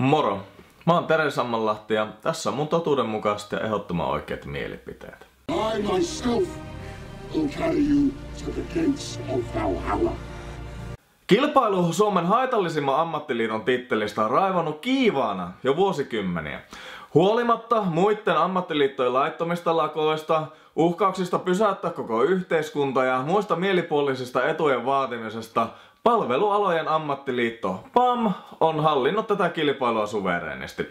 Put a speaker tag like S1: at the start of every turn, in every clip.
S1: Moro! Mä oon Tere Sammanlahti ja tässä on mun totuudenmukaiset ja ehdottoman oikeat mielipiteet.
S2: I myself will carry you to the gates of Valhalla.
S1: Kilpailu Suomen haitallisimman ammattiliiton tittelistä on raivannut kiivaana jo vuosikymmeniä. Huolimatta muiden ammattiliittojen laittomista lakoista, uhkauksista pysäyttää koko yhteiskunta ja muista mielipuolisista etujen vaatimisesta, Palvelualojen ammattiliitto PAM on hallinnut tätä kilpailua suvereenisti.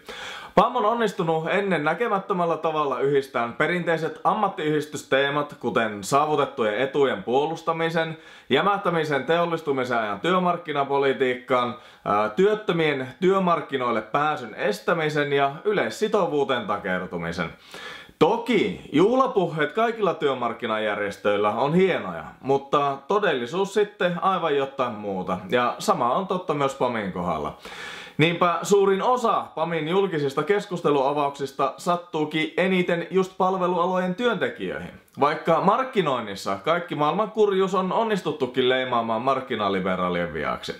S1: PAM on onnistunut ennen näkemättömällä tavalla yhdistämään perinteiset ammattiyhdistysteemat, kuten saavutettujen etujen puolustamisen, jämähtämisen teollistumisen ajan työmarkkinapolitiikkaan, työttömien työmarkkinoille pääsyn estämisen ja yleissitovuuteen takertumisen. Toki juhlapuheet kaikilla työmarkkinajärjestöillä on hienoja, mutta todellisuus sitten aivan jotain muuta. Ja sama on totta myös PAMin kohdalla. Niinpä suurin osa PAMin julkisista keskusteluavauksista sattuukin eniten just palvelualojen työntekijöihin. Vaikka markkinoinnissa kaikki maailman kurjuus on onnistuttukin leimaamaan markkinaliberaalien viaksi.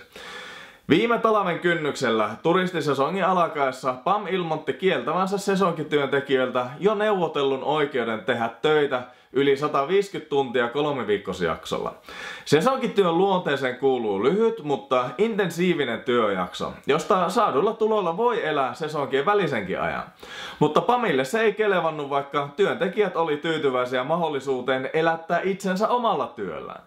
S1: Viime talven kynnyksellä turistisesongin alkaessa PAM ilmoitti kieltävänsä sesonkityöntekijöiltä jo neuvotellun oikeuden tehdä töitä yli 150 tuntia kolmiviikkosjaksolla. Sesonkityön luonteeseen kuuluu lyhyt, mutta intensiivinen työjakso, josta saadulla tulolla voi elää sesonkien välisenkin ajan. Mutta Pamille se ei kelevannut, vaikka työntekijät oli tyytyväisiä mahdollisuuteen elättää itsensä omalla työllään.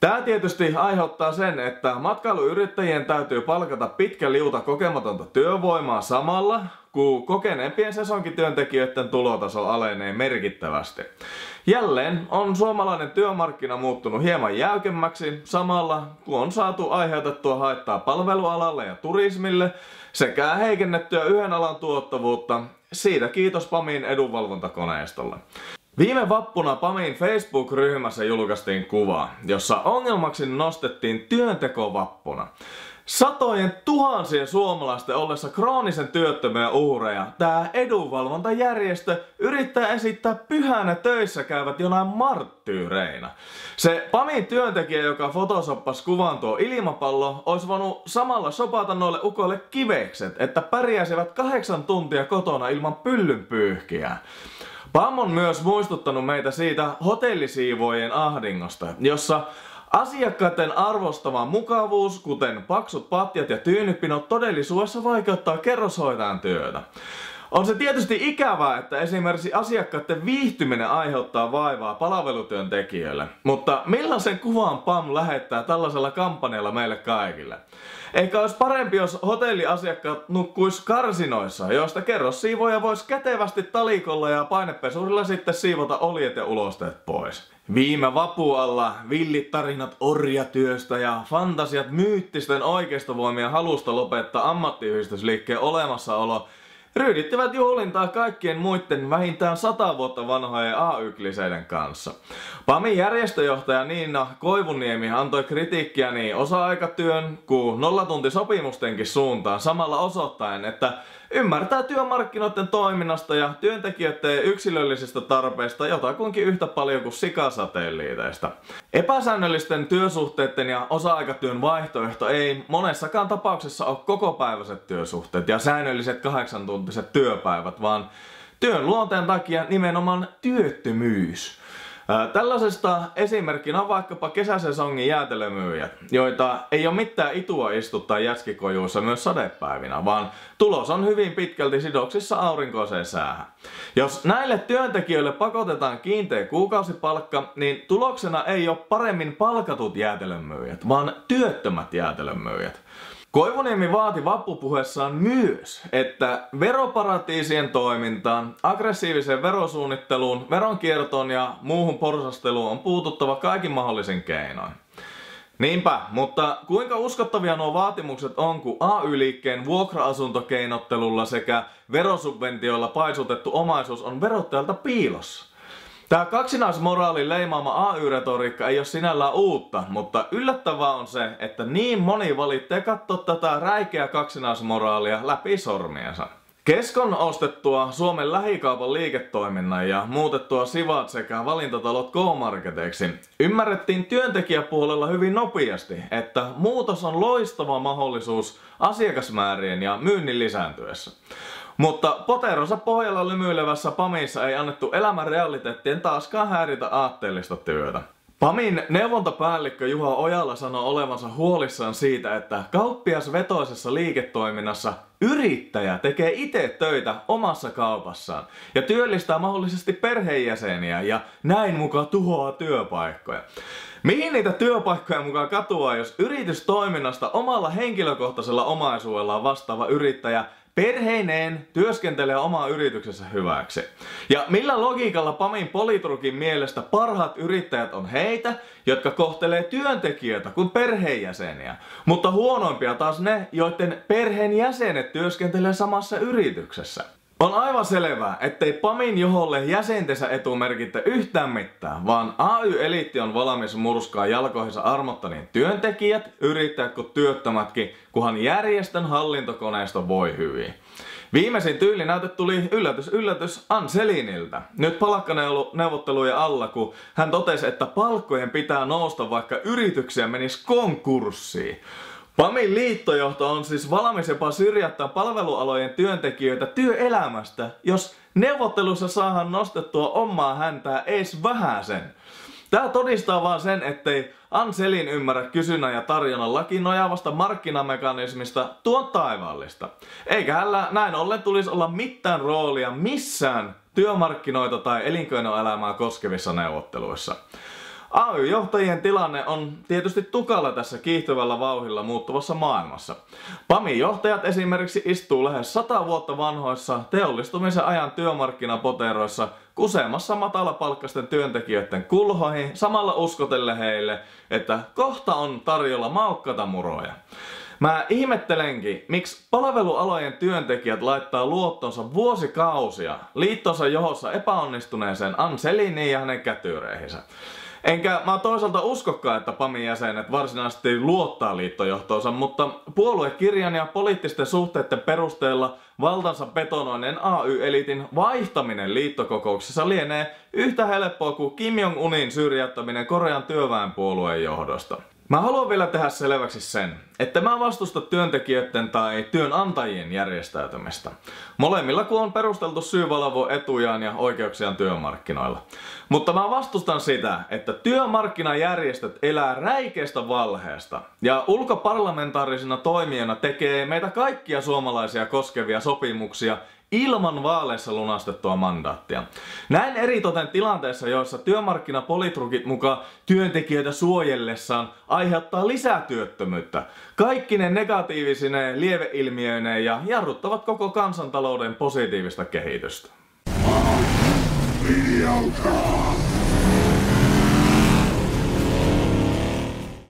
S1: Tämä tietysti aiheuttaa sen, että matkailuyrittäjien täytyy palkata pitkä liuta kokematonta työvoimaa samalla, kun kokeneempien sesonkityöntekijöiden tulotaso alenee merkittävästi. Jälleen on suomalainen työmarkkina muuttunut hieman jäykemmäksi samalla, kun on saatu aiheutettua haittaa palvelualalle ja turismille sekä heikennettyä yhden alan tuottavuutta. Siitä kiitos PAMin edunvalvontakoneistolle. Viime vappuna Pamin Facebook-ryhmässä julkaistiin kuva, jossa ongelmaksi nostettiin työntekovappuna. Satojen tuhansien suomalaisten ollessa kroonisen työttömiä uhreja, tämä edunvalvontajärjestö yrittää esittää pyhänä töissä käyvät jonain marttyyreina. Se Pamin työntekijä, joka fotosoppasi kuvan tuo ilmapallo, olisi voinut samalla sopata noille ukoille kivekset, että pärjäisivät kahdeksan tuntia kotona ilman pyllynpyyhkiä. PAM on myös muistuttanut meitä siitä hotellisiivojen ahdingosta, jossa Asiakkaiden arvostama mukavuus, kuten paksut patjat ja tyynypinot, todellisuudessa vaikeuttaa kerroshoitajan työtä. On se tietysti ikävää, että esimerkiksi asiakkaiden viihtyminen aiheuttaa vaivaa palvelutyöntekijöille, mutta millaisen kuvan PAM lähettää tällaisella kampanjalla meille kaikille? Ehkä olisi parempi, jos hotelliasiakkaat nukkuis karsinoissa, joista kerrossiivoja voisi kätevästi talikolla ja painepesurilla sitten siivota oljet ja ulosteet pois. Viime vapualla villit tarinat orjatyöstä ja fantasiat myyttisten oikeistovoimien halusta lopettaa ammattiyhdistysliikkeen olemassaolo ryhdyttivät juhlintaa kaikkien muiden vähintään sata vuotta vanhojen AY-kliseiden kanssa. PAMin järjestöjohtaja Niina Koivuniemi antoi kritiikkiä niin osa-aikatyön kuin nollatuntisopimustenkin suuntaan samalla osoittaen, että ymmärtää työmarkkinoiden toiminnasta ja työntekijöiden yksilöllisistä tarpeista jotakuinkin yhtä paljon kuin sikasatelliiteista. Epäsäännöllisten työsuhteiden ja osa-aikatyön vaihtoehto ei monessakaan tapauksessa ole kokopäiväiset työsuhteet ja säännölliset kahdeksantuntiset työpäivät, vaan työn luonteen takia nimenomaan työttömyys. Tällaisesta esimerkkinä on vaikkapa kesäsesongin jäätelömyyjät, joita ei ole mitään itua istuttaa jäskikojuissa myös sadepäivinä, vaan tulos on hyvin pitkälti sidoksissa aurinkoiseen säähän. Jos näille työntekijöille pakotetaan kiinteä kuukausipalkka, niin tuloksena ei ole paremmin palkatut jäätelömyyjät, vaan työttömät jäätelömyyjät. Koivuniemi vaati vappupuheessaan myös, että veroparatiisien toimintaan, aggressiiviseen verosuunnitteluun, veronkiertoon ja muuhun porsasteluun on puututtava kaikin mahdollisin keinoin. Niinpä, mutta kuinka uskottavia nuo vaatimukset on, kun AY-liikkeen vuokra-asuntokeinottelulla sekä verosubventioilla paisutettu omaisuus on verottajalta piilossa? Tämä kaksinaismoraalin leimaama AY-retoriikka ei ole sinällään uutta, mutta yllättävää on se, että niin moni valittaa katsoa tätä räikeä kaksinaismoraalia läpi sormiensa. Keskon ostettua Suomen lähikaupan liiketoiminnan ja muutettua Sivat sekä valintatalot K-Marketeiksi, ymmärrettiin työntekijäpuolella hyvin nopeasti, että muutos on loistava mahdollisuus asiakasmäärien ja myynnin lisääntyessä. Mutta poteronsa pohjalla lymyilevässä Pamissa ei annettu elämän realiteettien taaskaan häiritä aatteellista työtä. Pamin neuvontapäällikkö Juha Ojala sanoi olevansa huolissaan siitä, että kauppias vetoisessa liiketoiminnassa yrittäjä tekee itse töitä omassa kaupassaan ja työllistää mahdollisesti perheenjäseniä ja näin mukaan tuhoaa työpaikkoja. Mihin niitä työpaikkoja mukaan katoaa, jos yritystoiminnasta omalla henkilökohtaisella omaisuudellaan vastaava yrittäjä perheineen työskentelee omaa yrityksensä hyväksi. Ja millä logiikalla Pamin Politrukin mielestä parhaat yrittäjät on heitä, jotka kohtelee työntekijöitä kuin perheenjäseniä, mutta huonoimpia taas ne, joiden perheenjäsenet työskentelee samassa yrityksessä. On aivan selvää, ettei PAMin joholle jäsentensä etu merkitse yhtään mitään, vaan AY-eliitti on valmis murskaa jalkoihinsa armottaneen työntekijät, yrittäjät kuin työttömätkin, kunhan järjestön hallintokoneisto voi hyvin. Viimeisin tyylinäyte tuli yllätys yllätys Anseliniltä. Nyt palkkaneuvottelujen alla, kun hän totesi, että palkkojen pitää nousta vaikka yrityksiä menisi konkurssiin. PAMin liittojohto on siis valmis jopa syrjättää palvelualojen työntekijöitä työelämästä, jos neuvottelussa saadaan nostettua omaa häntää ees vähäsen. Tämä todistaa vaan sen, ettei Anselin ymmärrä kysynnän ja tarjonnan lakiin nojaavasta markkinamekanismista tuon taivaallista. Eikä hänellä näin ollen tulisi olla mitään roolia missään työmarkkinoita tai elinkeinoelämää koskevissa neuvotteluissa. AY-johtajien tilanne on tietysti tukalla tässä kiihtyvällä vauhilla muuttuvassa maailmassa. PAMin johtajat esimerkiksi istuu lähes 100 vuotta vanhoissa teollistumisen ajan työmarkkinapoteroissa kuseemassa matalapalkkaisten työntekijöiden kulhoihin samalla uskotelle heille, että kohta on tarjolla maukkata muroja. Mä ihmettelenkin, miksi palvelualojen työntekijät laittaa luottonsa vuosikausia liittonsa johossa epäonnistuneeseen Anseliniin ja hänen kätyreihinsä. Enkä mä toisaalta uskokaan, että PAMin jäsenet varsinaisesti luottaa liittojohtoonsa, mutta puoluekirjan ja poliittisten suhteiden perusteella valtansa betonoinen AY-elitin vaihtaminen liittokokouksessa lienee yhtä helppoa kuin Kim Jong-unin syrjäyttäminen Korean työväenpuolueen johdosta. Mä haluan vielä tehdä selväksi sen, että mä vastusta työntekijöiden tai työnantajien järjestäytymistä. Molemmilla kun on perusteltu syy valvoa etujaan ja oikeuksiaan työmarkkinoilla. Mutta mä vastustan sitä, että työmarkkinajärjestöt elää räikeästä valheesta ja ulkoparlamentaarisena toimijana tekee meitä kaikkia suomalaisia koskevia sopimuksia ilman vaaleissa lunastettua mandaattia. Näin eritoten tilanteessa, joissa työmarkkinapolitrukit mukaan työntekijöitä suojellessaan aiheuttaa lisätyöttömyyttä. Kaikki ne negatiivisine lieveilmiöineen ja jarruttavat koko kansantalouden positiivista kehitystä.
S2: Mediocre!